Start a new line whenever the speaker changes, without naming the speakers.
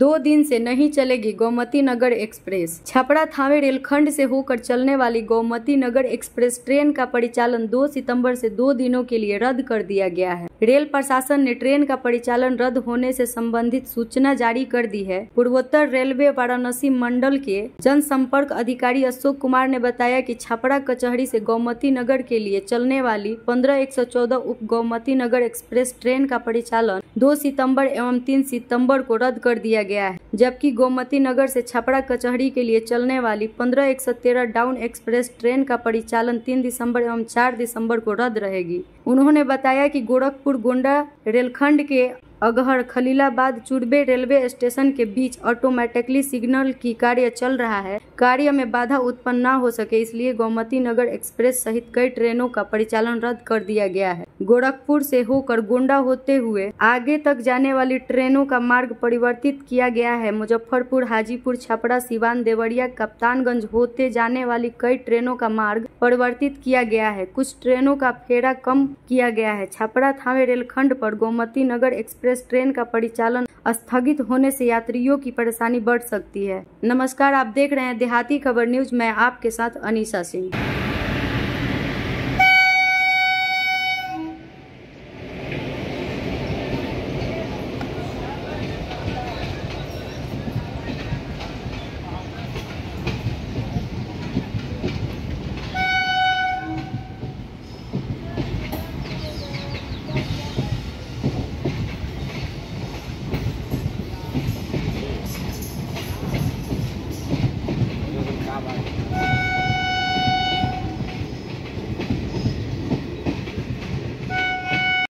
दो दिन से नहीं चलेगी गोमती नगर एक्सप्रेस। छपरा थावे रेलखंड से होकर चलने वाली गोमती नगर एक्सप्रेस ट्रेन का परिचालन 2 सितंबर से दो दिनों के लिए रद्द कर दिया गया है। रेल प्रशासन ने ट्रेन का परिचालन रद्द होने से संबंधित सूचना जारी कर दी है। पूर्वोत्तर रेलवे वाराणसी मंडल के जनसंपर्क अधिकारी अशोक कुमार ने बताया कि छपरा कचहरी से गोमती नगर के लिए चलने वाली पंद्रह एक सौ चौदह उप गोमती नगर एक्सप्रेस ट्रेन का परिचालन 2 सितंबर एवं 3 सितंबर को रद्द कर दिया गया है, जबकि गोमती नगर से छपरा कचहरी के लिए चलने वाली पंद्रह एक सौ तेरह डाउन एक्सप्रेस ट्रेन का परिचालन तीन दिसंबर एवं चार दिसंबर को रद्द रहेगी। उन्होंने बताया कि गोरखपुर गोंडा रेलखंड के अगहर, खलीलाबाद चुड़बे रेलवे स्टेशन के बीच ऑटोमेटिकली सिग्नल की कार्य चल रहा है। कार्य में बाधा उत्पन्न न हो सके, इसलिए गोमती नगर एक्सप्रेस सहित कई ट्रेनों का परिचालन रद्द कर दिया गया है। गोरखपुर से होकर गोंडा होते हुए आगे तक जाने वाली ट्रेनों का मार्ग परिवर्तित किया गया है। मुजफ्फरपुर, हाजीपुर, छपरा, सिवान, देवरिया, कप्तानगंज होते जाने वाली कई ट्रेनों का मार्ग परिवर्तित किया गया है। कुछ ट्रेनों का फेरा कम किया गया है। छपरा थावे रेलखंड पर गोमती नगर एक्सप्रेस ट्रेन का परिचालन स्थगित होने से यात्रियों की परेशानी बढ़ सकती है। नमस्कार, आप देख रहे हैं देहाती खबर न्यूज़ मैं आपके साथ अनीसा सिंह।